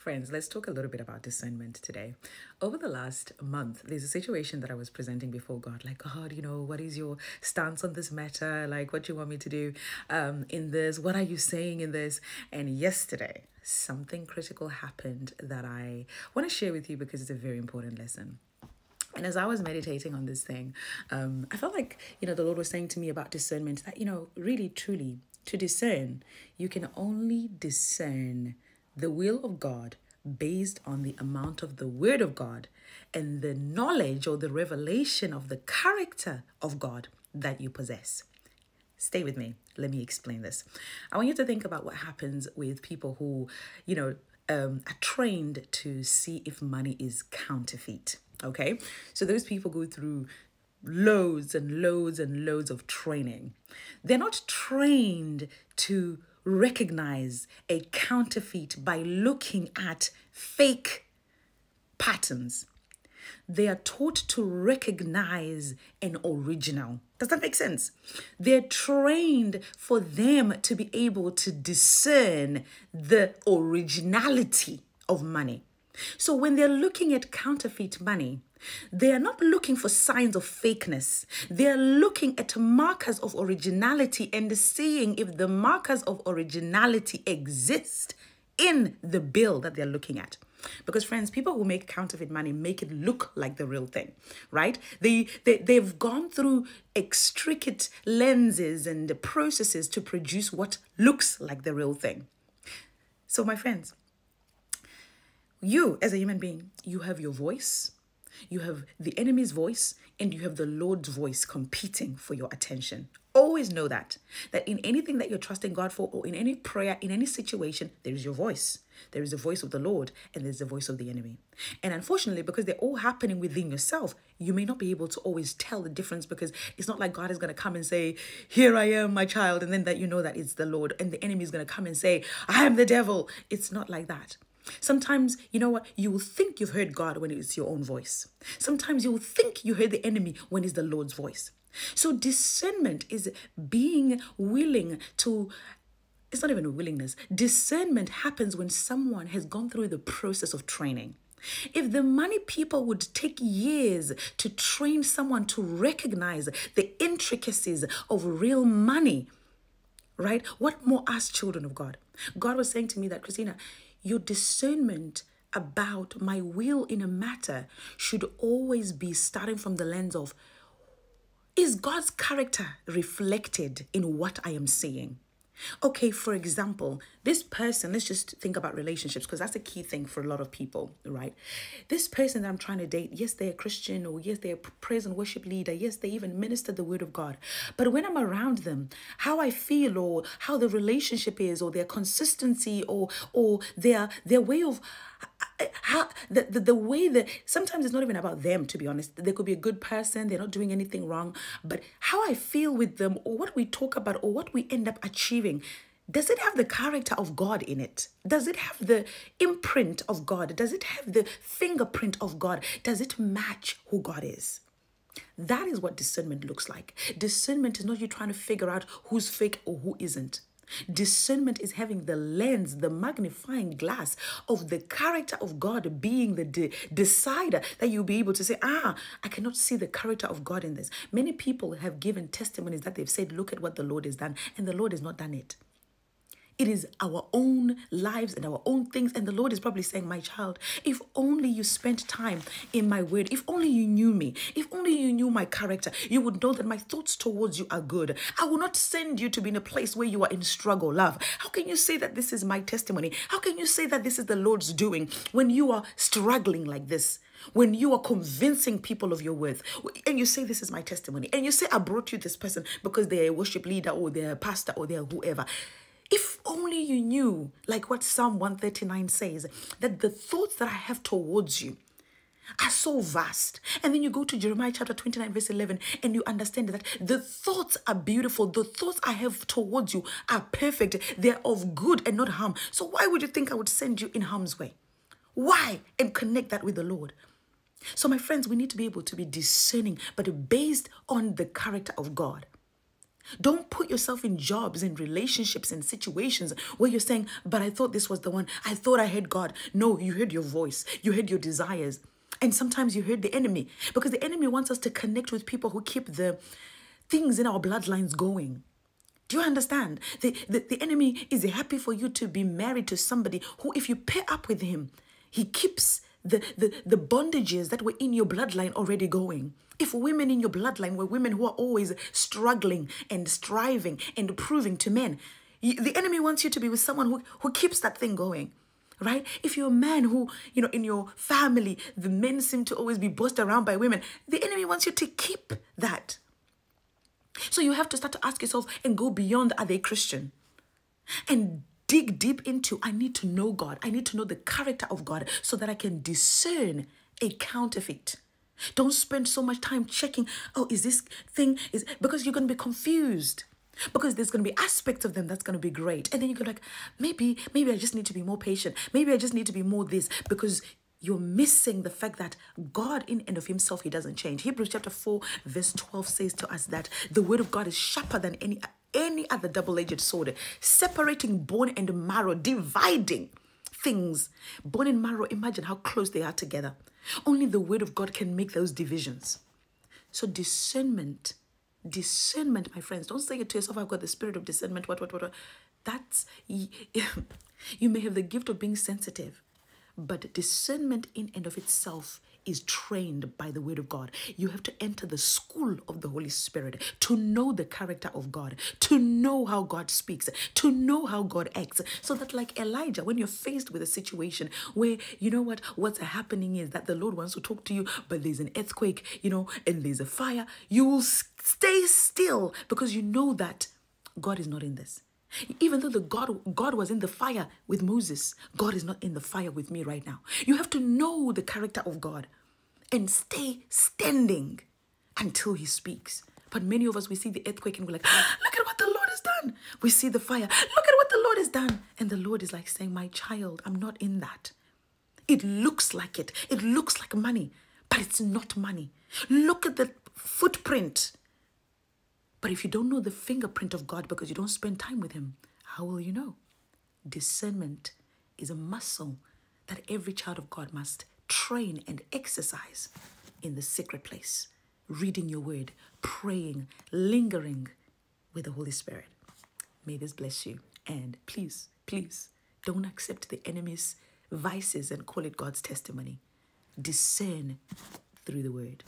Friends, let's talk a little bit about discernment today. Over the last month, there's a situation that I was presenting before God, like, God, you know, what is your stance on this matter? Like, what do you want me to do um, in this? What are you saying in this? And yesterday, something critical happened that I want to share with you because it's a very important lesson. And as I was meditating on this thing, um, I felt like, you know, the Lord was saying to me about discernment that, you know, really, truly, to discern, you can only discern the will of God based on the amount of the Word of God and the knowledge or the revelation of the character of God that you possess. Stay with me. Let me explain this. I want you to think about what happens with people who, you know, um, are trained to see if money is counterfeit. Okay. So those people go through loads and loads and loads of training. They're not trained to recognize a counterfeit by looking at fake patterns. They are taught to recognize an original. Does that make sense? They're trained for them to be able to discern the originality of money. So when they're looking at counterfeit money, they are not looking for signs of fakeness. They are looking at markers of originality and seeing if the markers of originality exist in the bill that they're looking at. Because friends, people who make counterfeit money make it look like the real thing, right? They, they they've gone through extricate lenses and processes to produce what looks like the real thing. So my friends, you as a human being, you have your voice, you have the enemy's voice and you have the Lord's voice competing for your attention. Always know that. That in anything that you're trusting God for, or in any prayer, in any situation, there is your voice. There is the voice of the Lord and there's the voice of the enemy. And unfortunately, because they're all happening within yourself, you may not be able to always tell the difference because it's not like God is going to come and say, Here I am, my child, and then that you know that it's the Lord, and the enemy is going to come and say, I am the devil. It's not like that. Sometimes, you know what, you will think you've heard God when it's your own voice. Sometimes you will think you heard the enemy when it's the Lord's voice. So, discernment is being willing to it's not even a willingness. Discernment happens when someone has gone through the process of training. If the money people would take years to train someone to recognize the intricacies of real money, right? What more us children of God? God was saying to me that, Christina, your discernment about my will in a matter should always be starting from the lens of is God's character reflected in what I am saying? Okay, for example, this person, let's just think about relationships because that's a key thing for a lot of people, right? This person that I'm trying to date, yes, they're a Christian or yes, they're a praise and worship leader. Yes, they even minister the word of God. But when I'm around them, how I feel or how the relationship is or their consistency or or their their way of how the, the, the way that sometimes it's not even about them to be honest they could be a good person they're not doing anything wrong but how i feel with them or what we talk about or what we end up achieving does it have the character of God in it? Does it have the imprint of God? Does it have the fingerprint of God? Does it match who God is? That is what discernment looks like. Discernment is not you trying to figure out who's fake or who isn't. Discernment is having the lens, the magnifying glass of the character of God being the de- decider that you'll be able to say, ah, I cannot see the character of God in this. Many people have given testimonies that they've said, look at what the Lord has done, and the Lord has not done it. It is our own lives and our own things. And the Lord is probably saying, My child, if only you spent time in my word, if only you knew me, if only you knew my character, you would know that my thoughts towards you are good. I will not send you to be in a place where you are in struggle, love. How can you say that this is my testimony? How can you say that this is the Lord's doing when you are struggling like this? when you are convincing people of your worth and you say this is my testimony and you say i brought you this person because they're a worship leader or they're a pastor or they're whoever only you knew, like what Psalm 139 says, that the thoughts that I have towards you are so vast. And then you go to Jeremiah chapter 29, verse 11, and you understand that the thoughts are beautiful. The thoughts I have towards you are perfect. They're of good and not harm. So why would you think I would send you in harm's way? Why? And connect that with the Lord. So, my friends, we need to be able to be discerning, but based on the character of God. Don't put yourself in jobs and relationships and situations where you're saying, But I thought this was the one. I thought I heard God. No, you heard your voice, you heard your desires. And sometimes you heard the enemy because the enemy wants us to connect with people who keep the things in our bloodlines going. Do you understand? The, the, the enemy is happy for you to be married to somebody who, if you pair up with him, he keeps the, the, the bondages that were in your bloodline already going. If women in your bloodline were women who are always struggling and striving and proving to men, the enemy wants you to be with someone who, who keeps that thing going right? If you're a man who, you know, in your family, the men seem to always be bossed around by women, the enemy wants you to keep that. So you have to start to ask yourself and go beyond are they Christian? And dig deep into I need to know God. I need to know the character of God so that I can discern a counterfeit. Don't spend so much time checking, oh, is this thing is because you're going to be confused. Because there's going to be aspects of them that's going to be great. And then you go like, maybe, maybe I just need to be more patient. Maybe I just need to be more this because you're missing the fact that God in and of himself, he doesn't change. Hebrews chapter 4 verse 12 says to us that the word of God is sharper than any any other double-edged sword, separating bone and marrow, dividing things. Bone and marrow, imagine how close they are together. Only the word of God can make those divisions. So discernment, discernment, my friends, don't say it to yourself, I've got the spirit of discernment, what, what, what, what. That's, you may have the gift of being sensitive, but discernment in and of itself is trained by the word of God. You have to enter the school of the Holy Spirit to know the character of God, to know how God speaks, to know how God acts. So that, like Elijah, when you're faced with a situation where you know what, what's happening is that the Lord wants to talk to you, but there's an earthquake, you know, and there's a fire, you will stay still because you know that God is not in this. Even though the God God was in the fire with Moses, God is not in the fire with me right now. You have to know the character of God and stay standing until he speaks. But many of us we see the earthquake and we're like, look at what the Lord has done. We see the fire. Look at what the Lord has done. And the Lord is like saying, My child, I'm not in that. It looks like it. It looks like money, but it's not money. Look at the footprint but if you don't know the fingerprint of God because you don't spend time with Him, how will you know? Discernment is a muscle that every child of God must train and exercise in the secret place, reading your word, praying, lingering with the Holy Spirit. May this bless you. And please, please don't accept the enemy's vices and call it God's testimony. Discern through the word.